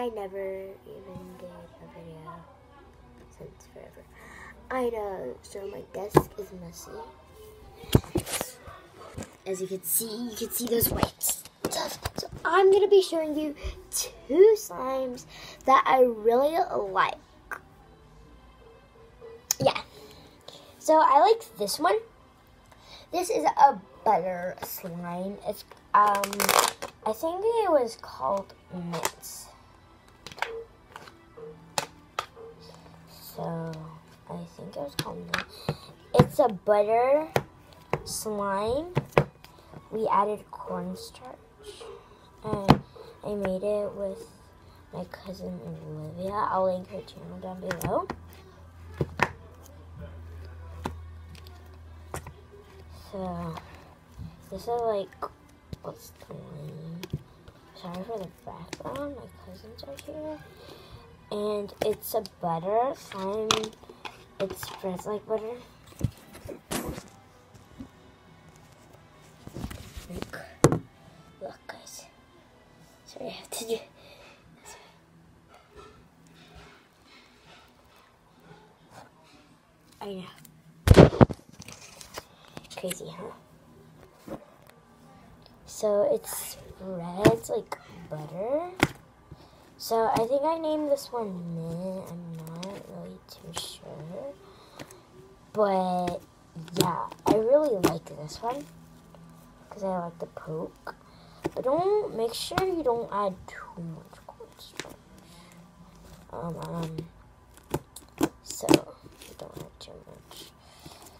I never even did a video since forever. I know, so my desk is messy. As you can see, you can see those white stuff. So I'm gonna be showing you two slimes that I really like. Yeah. So I like this one. This is a butter slime. It's um I think it was called Mints. So I think it was called. It's a butter slime. We added cornstarch and I made it with my cousin Olivia. I'll link her channel down below. So this is like what's the name? Sorry for the background. My cousins are here, and it's a butter slime. It spreads like butter. Look, look, guys. Sorry, I have to do. I know. Crazy, huh? So it spreads like butter. So I think I named this one Mint. I'm not really too sure. But yeah, I really like this one because I like the poke. But don't make sure you don't add too much cornstarch. Um, um, so don't add too much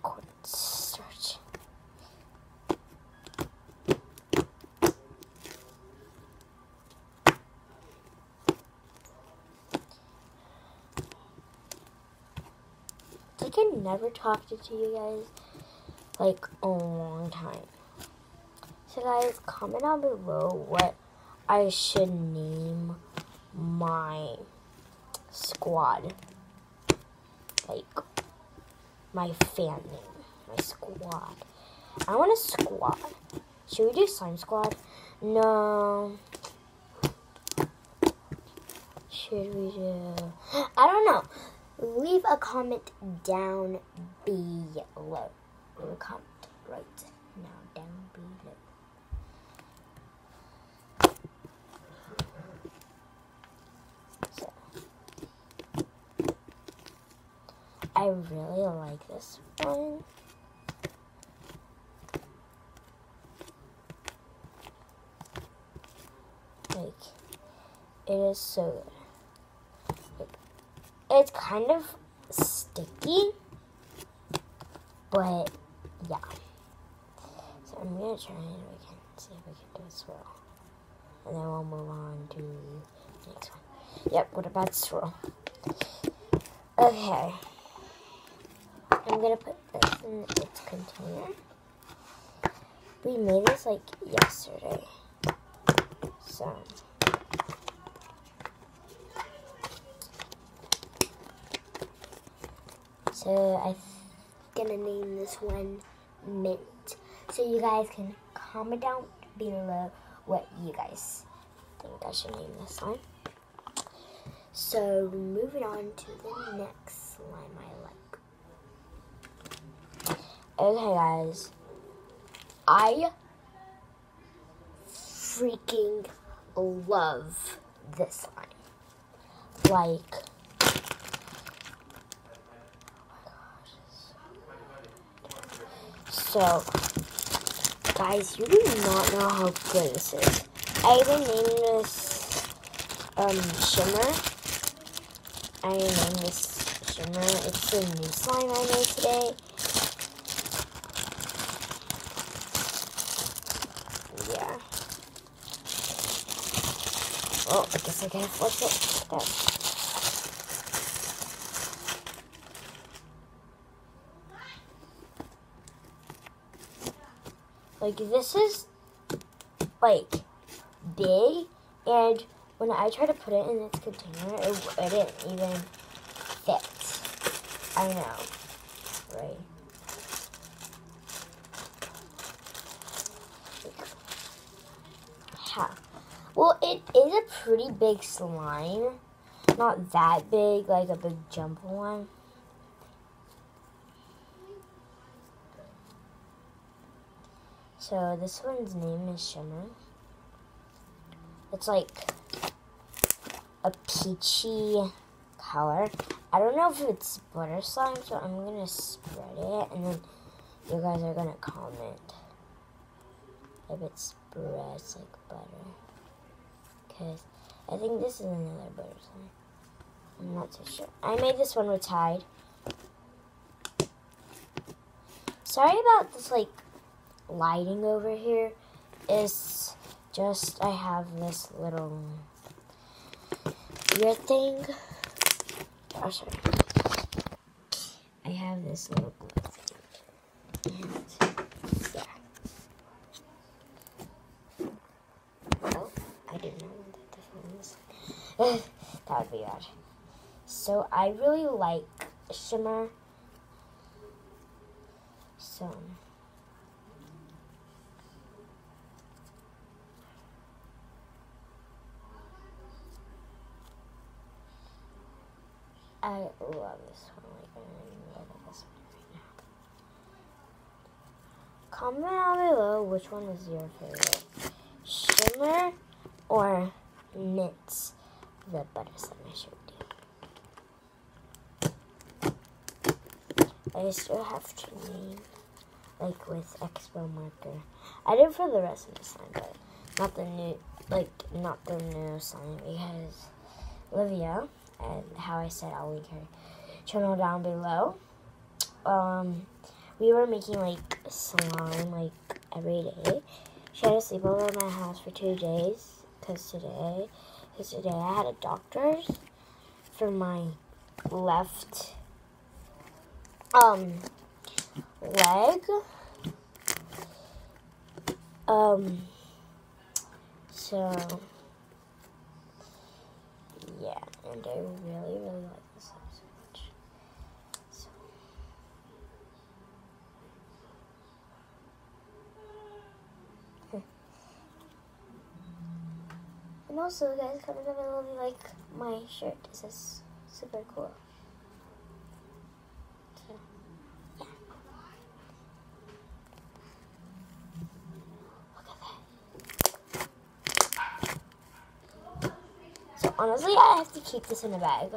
cornstarch. I never talked to you guys like a long time. So guys, comment down below what I should name my squad. Like my fan name. My squad. I want a squad. Should we do slime squad? No. Should we do I don't know. Leave a comment down below. Leave a comment right now down below. So, I really like this one. Like, it is so good. It's kind of sticky, but yeah. So I'm gonna try and see if we can do a swirl. And then we'll move on to the next one. Yep, what about swirl? Okay. I'm gonna put this in its container. We made this like yesterday. So So I'm gonna name this one Mint. So you guys can comment down below what you guys think I should name this one. So moving on to the next slime I like. Okay guys. I freaking love this slime. Like So, guys, you do not know how good this is. I even named this um, Shimmer. I named this Shimmer. It's the new slime I made today. Yeah. Oh, I guess I gotta flush it. Like this is like big and when I try to put it in its container, it, it didn't even fit. I know, right? Well, it is a pretty big slime. Not that big, like a big jumbo one. So this one's name is Shimmer. It's like a peachy color. I don't know if it's butter slime, so I'm gonna spread it and then you guys are gonna comment if it spreads like butter. Because I think this is another butter slime. I'm not so sure. I made this one with Tide. Sorry about this like lighting over here is just I have this little ear thing. Oh, sorry. I have this little glove thing. And, yeah. Oh, I didn't know that the phone was. that would be bad. So I really like shimmer. So. I love this one. Like, I love this one right now. Comment down below which one is your favorite. Shimmer or Knits, the butter slime I showed you. I still have to name, like with Expo marker. I did for the rest of the slime, but not the new, like, not the new slime because Olivia and how I said I'll link her channel down below. Um, we were making like slime like every day. She had to sleep over at my house for two days because today, because today I had a doctor's for my left um leg. Um, so yeah and I really, really like this song so much. So. And also, guys, comment down below if you like my shirt. This is super cool. Honestly, I have to keep this in a bag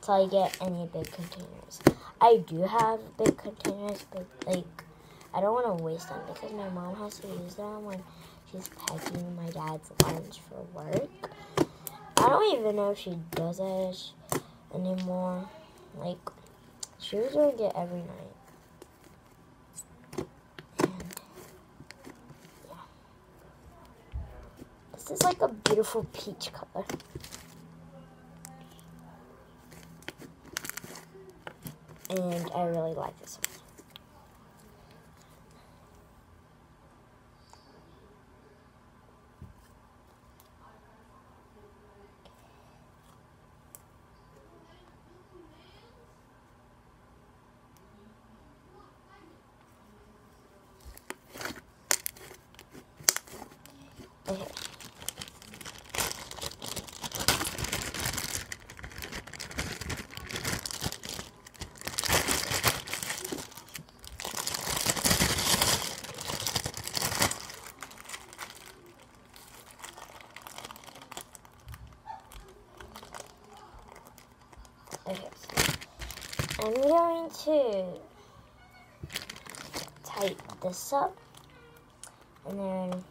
until I get any big containers. I do have big containers, but like I don't want to waste them because my mom has to use them when she's packing my dad's lunch for work. I don't even know if she does it anymore. Like she was doing it every night. This is like a beautiful peach color. And I really like this one. Okay. Okay, so I'm going to tighten this up and then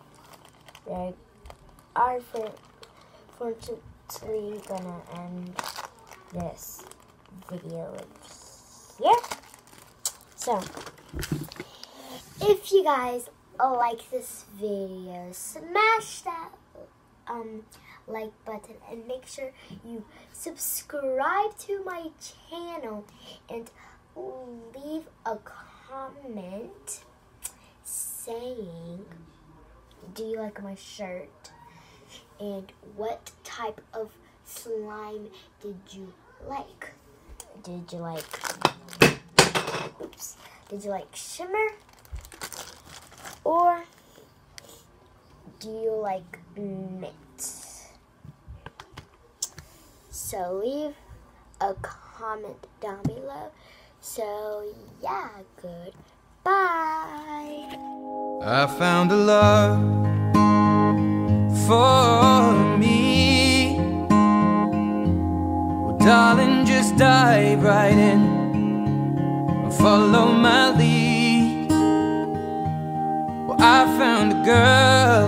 we are for, fortunately gonna end this video here. So, if you guys like this video, smash that um like button and make sure you subscribe to my channel and leave a comment saying do you like my shirt? And what type of slime did you like? Did you like oops did you like shimmer? Or do you like mint? So leave a comment down below. So yeah, goodbye. I found a love for me. Well, darling, just dive right in. Follow my lead. Well, I found a girl,